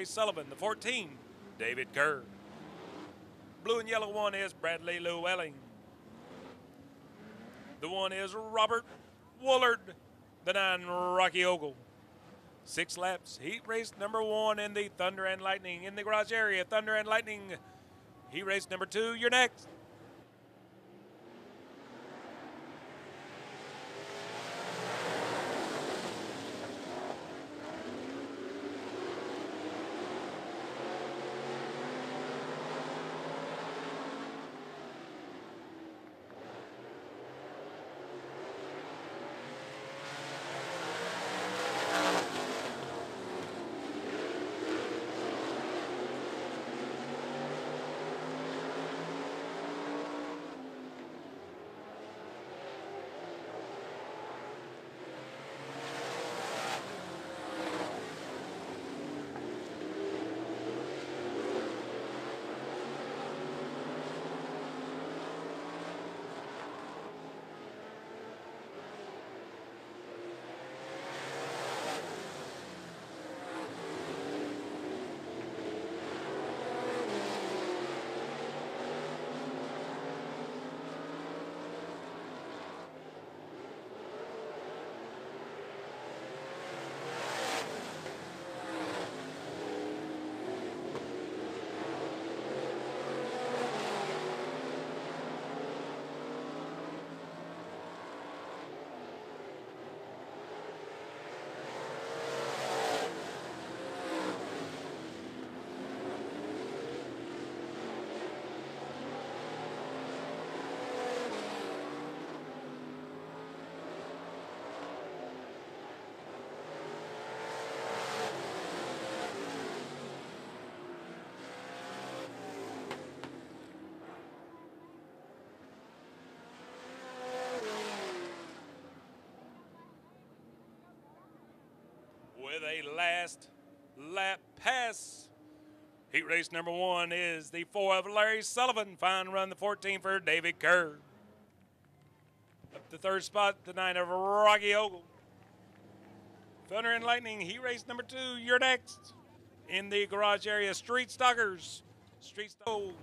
Larry Sullivan. The 14, David Kerr. Blue and yellow one is Bradley Llewellyn. The one is Robert Woolard. The nine, Rocky Ogle. Six laps. Heat race number one in the Thunder and Lightning in the garage area. Thunder and Lightning. Heat race number two. You're next. With a last lap pass. Heat race number one is the four of Larry Sullivan. Fine run, the 14 for David Kerr. Up the third spot, the nine of Rocky Ogle. Thunder and Lightning, heat race number two, you're next. In the garage area, Street Stalkers. Street Stalkers,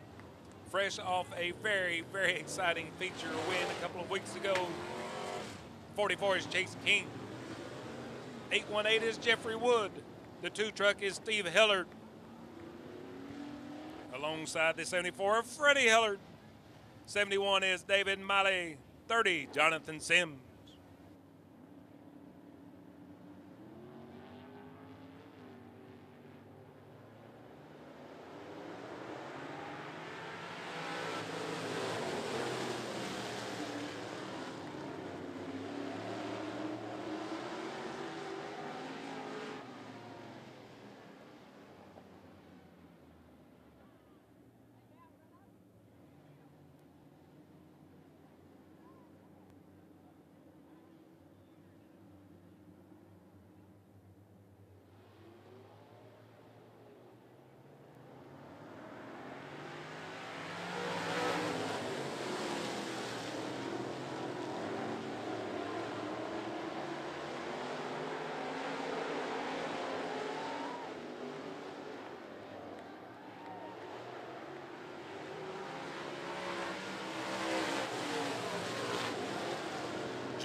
fresh off a very, very exciting feature win a couple of weeks ago. 44 is Chase King. 818 is Jeffrey Wood. The two truck is Steve Hillard. Alongside the 74, of Freddie Hillard. 71 is David Miley. 30, Jonathan Sims.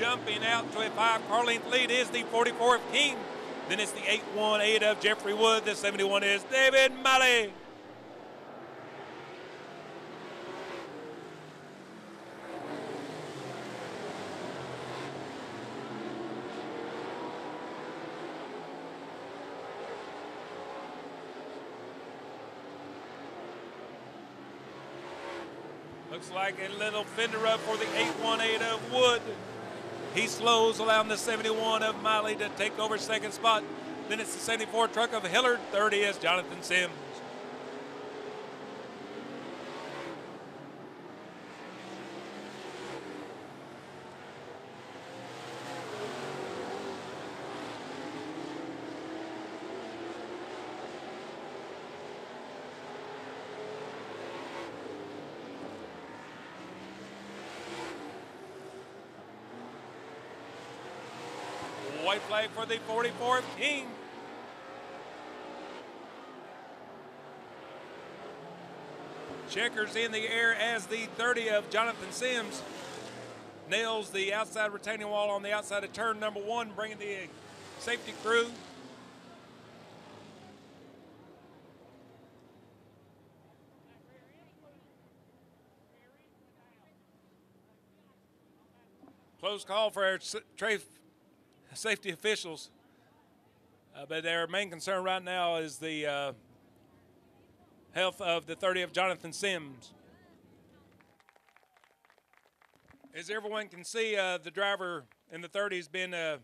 Jumping out to a five car length lead is the 44 of King. Then it's the 818 of Jeffrey Wood. The 71 is David Malley. Looks like a little fender up for the 818 of Wood. He slows, allowing the 71 of Miley to take over second spot. Then it's the 74 truck of Hillard. Third is Jonathan Sims. White flag for the 44th team. Checkers in the air as the 30 of Jonathan Sims nails the outside retaining wall on the outside of turn number one, bringing the safety crew. Close call for Trey safety officials. Uh, but their main concern right now is the uh, health of the 30 of Jonathan Sims. As everyone can see, uh, the driver in the 30 has been uh,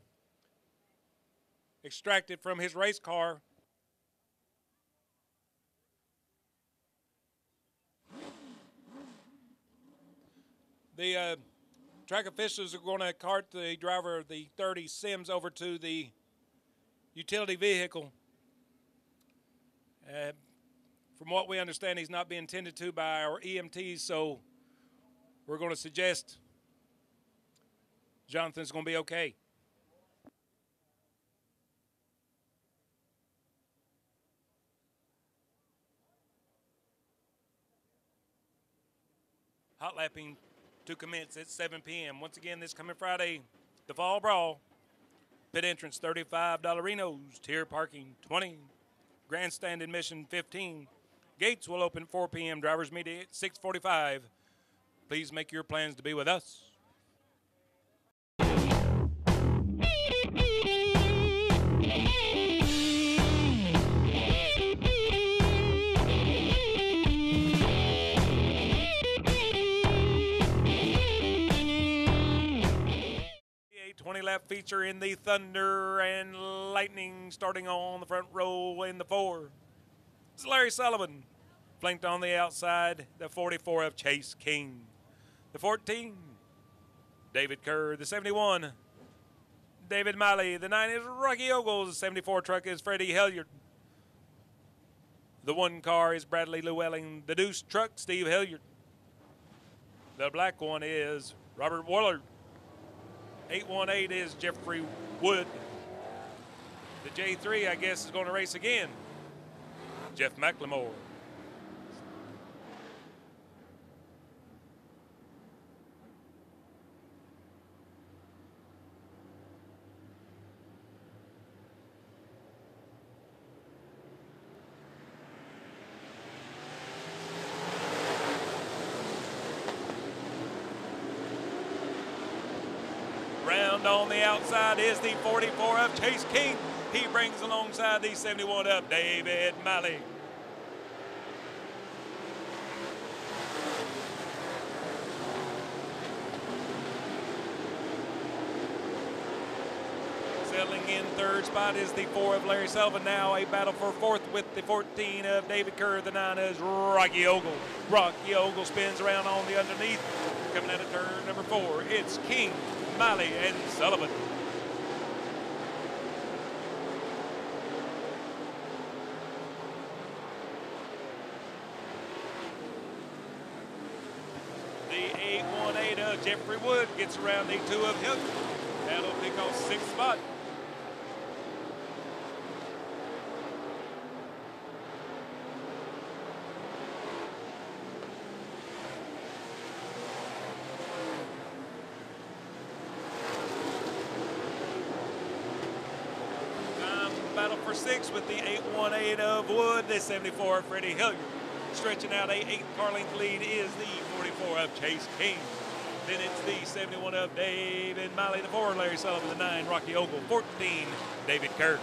extracted from his race car. The uh, track officials are going to cart the driver of the 30 Sims over to the utility vehicle. Uh, from what we understand, he's not being tended to by our EMTs, so we're going to suggest Jonathan's going to be okay. Hot lapping to commence at 7 p.m. Once again, this coming Friday, the Fall Brawl. Pit entrance $35 Renos, tier parking 20, grandstand admission 15. Gates will open 4 p.m. Drivers meeting at 6:45. Please make your plans to be with us. 20 lap feature in the Thunder and Lightning starting on the front row in the four. It's Larry Sullivan, flanked on the outside, the 44 of Chase King. The 14, David Kerr. The 71, David Miley. The 9 is Rocky Ogles. The 74 truck is Freddie Hilliard. The one car is Bradley Llewellyn. The deuce truck, Steve Hilliard. The black one is Robert Woolard. 818 is Jeffrey Wood. The J3, I guess, is going to race again. Jeff McLemore. On the outside is the 44 of Chase King. He brings alongside the 71 of David Malley. Settling in third spot is the four of Larry Sullivan. Now a battle for fourth with the 14 of David Kerr. The nine is Rocky Ogle. Rocky Ogle spins around on the underneath. Coming out of turn number four, it's King Malley and Sullivan. The 818 of Jeffrey Wood gets around the two of Hilton. That'll pick off sixth spot. With the 818 of Wood. The 74 of Freddie Hilliard. Stretching out a eight car lead is the 44 of Chase King. Then it's the 71 of David Miley, the four, Larry Sullivan, the nine, Rocky Ogle, 14, David Kirk.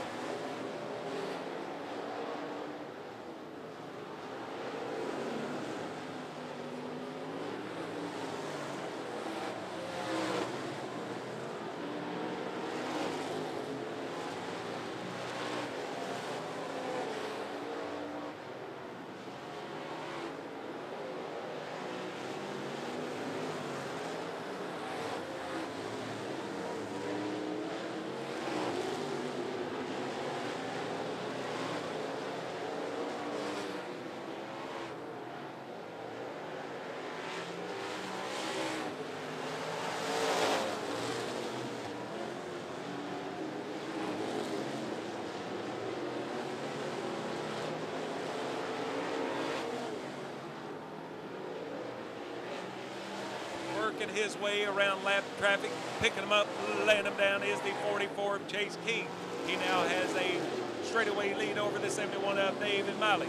His way around lap traffic, picking him up, laying him down is the 44 of Chase King. He now has a straightaway lead over the 71 of David Miley.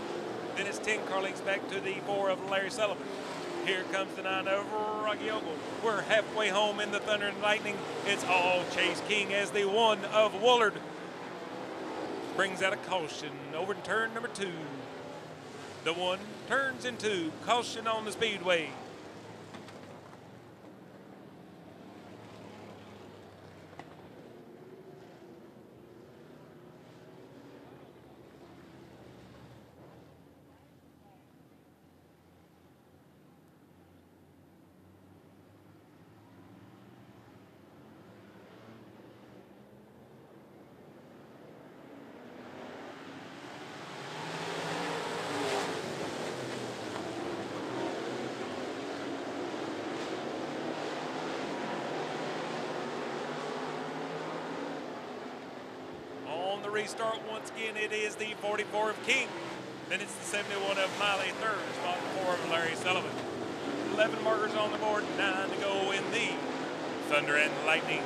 Then it's 10 car lengths back to the 4 of Larry Sullivan. Here comes the 9 of Rocky Ogle. We're halfway home in the Thunder and Lightning. It's all Chase King as the 1 of Woolard brings out a caution over turn number 2. The 1 turns into caution on the speedway. On the restart once again, it is the 44 of King. Then it's the 71 of Miley third, spot four of Larry Sullivan. 11 markers on the board, nine to go in the Thunder and Lightning.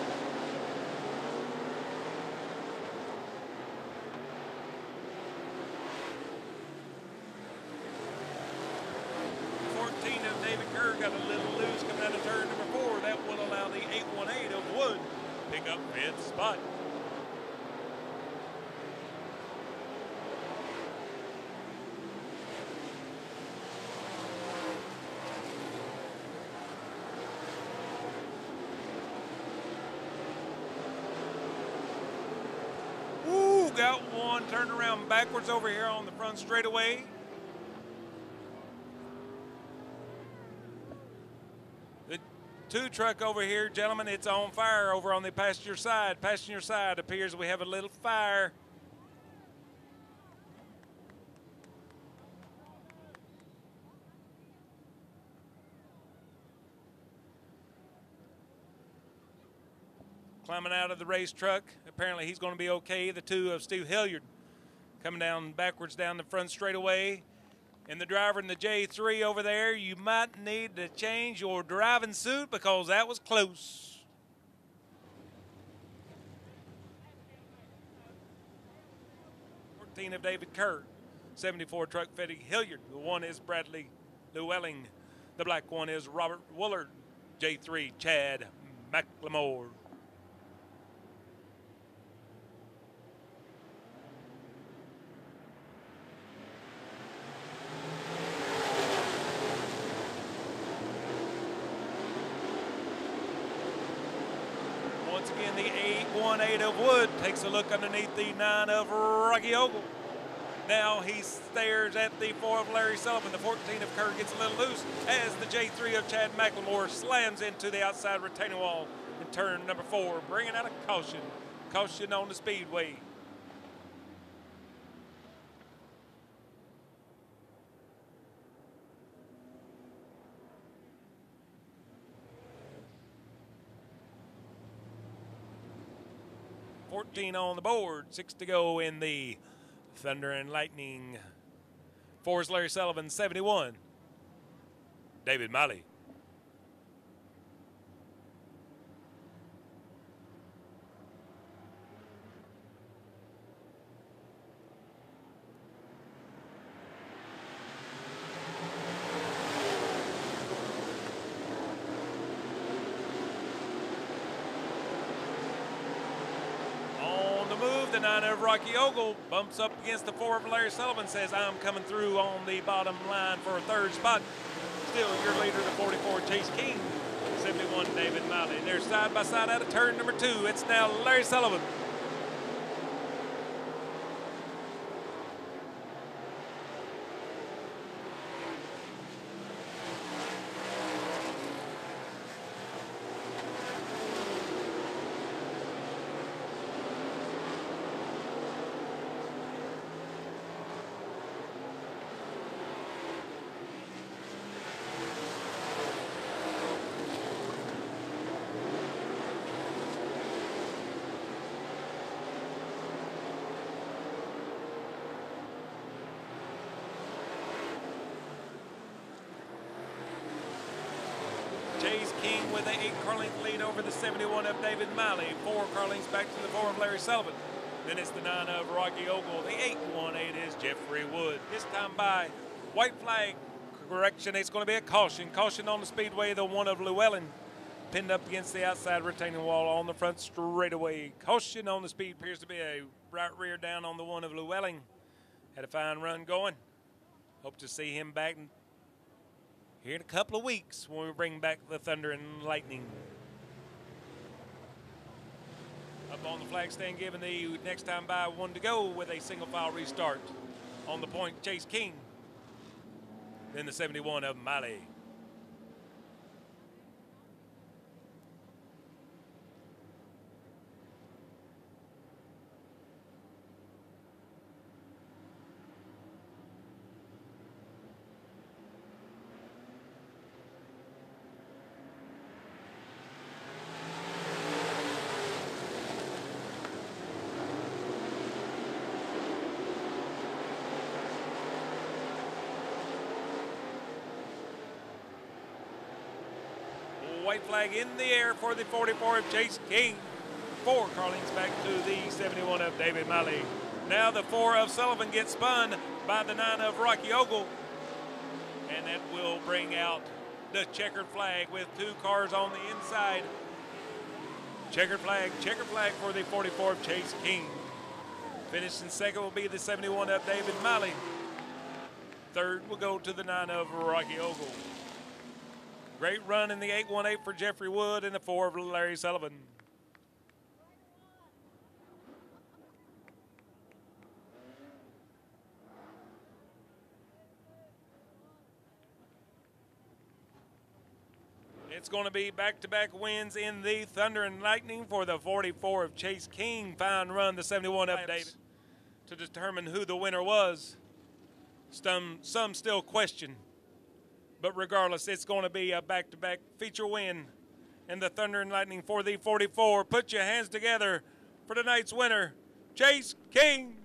Fourteen of David Kerr got a little loose coming out of turn number four. That will allow the 818 of Wood pick up fifth spot. Got one. Turned around backwards over here on the front straightaway. The two truck over here, gentlemen, it's on fire over on the passenger side. Passenger side appears we have a little fire. Climbing out of the race truck. Apparently, he's going to be okay. The two of Steve Hilliard coming down backwards down the front straightaway. And the driver in the J3 over there, you might need to change your driving suit because that was close. Fourteen of David Kerr, 74 truck Freddie Hilliard. The one is Bradley Llewellyn. The black one is Robert Woolard. J3 Chad McLemore. Once again, the 818 of Wood takes a look underneath the 9 of Rocky Ogle. Now he stares at the 4 of Larry Sullivan. The 14 of Kerr gets a little loose as the J3 of Chad McLemore slams into the outside retaining wall in turn number 4, bringing out a caution. Caution on the speedway. Fourteen oh on the board, six to go in the Thunder and Lightning. Four is Larry Sullivan, 71. David Miley. On the move, Rocky Ogle bumps up against the four of Larry Sullivan, says, I'm coming through on the bottom line for a third spot. Still your leader, the 44, Chase King. 71, David Miley. They're side by side out of turn number two. It's now Larry Sullivan. With an eight car length lead over the 71 of David Miley. Four car lengths back to the four of Larry Sullivan. Then it's the nine of Rocky Ogle. The eight one eight is Jeffrey Wood. This time by white flag correction. It's going to be a caution. Caution on the speedway. The one of Llewellyn pinned up against the outside retaining wall on the front straightaway. Caution on the speed appears to be a right rear down on the one of Llewellyn. Had a fine run going. Hope to see him back here in a couple of weeks when we bring back the Thunder and Lightning. Up on the flag stand, giving the next time by one to go with a single file restart. On the point, Chase King. Then the 71 of Miley. White flag in the air for the 44 of Chase King. Four Carlings back to the 71 of David Miley. Now the four of Sullivan gets spun by the nine of Rocky Ogle. And that will bring out the checkered flag with two cars on the inside. Checkered flag, checkered flag for the 44 of Chase King. Finishing second will be the 71 of David Miley. Third will go to the nine of Rocky Ogle. Great run in the 818 for Jeffrey Wood and the four of Larry Sullivan. It's going to be back-to-back wins in the Thunder and Lightning for the 44 of Chase King. Fine run, the 71 of David, to determine who the winner was. Some, some still question but regardless, it's going to be a back to back feature win in the Thunder and Lightning for the 44. Put your hands together for tonight's winner, Chase King.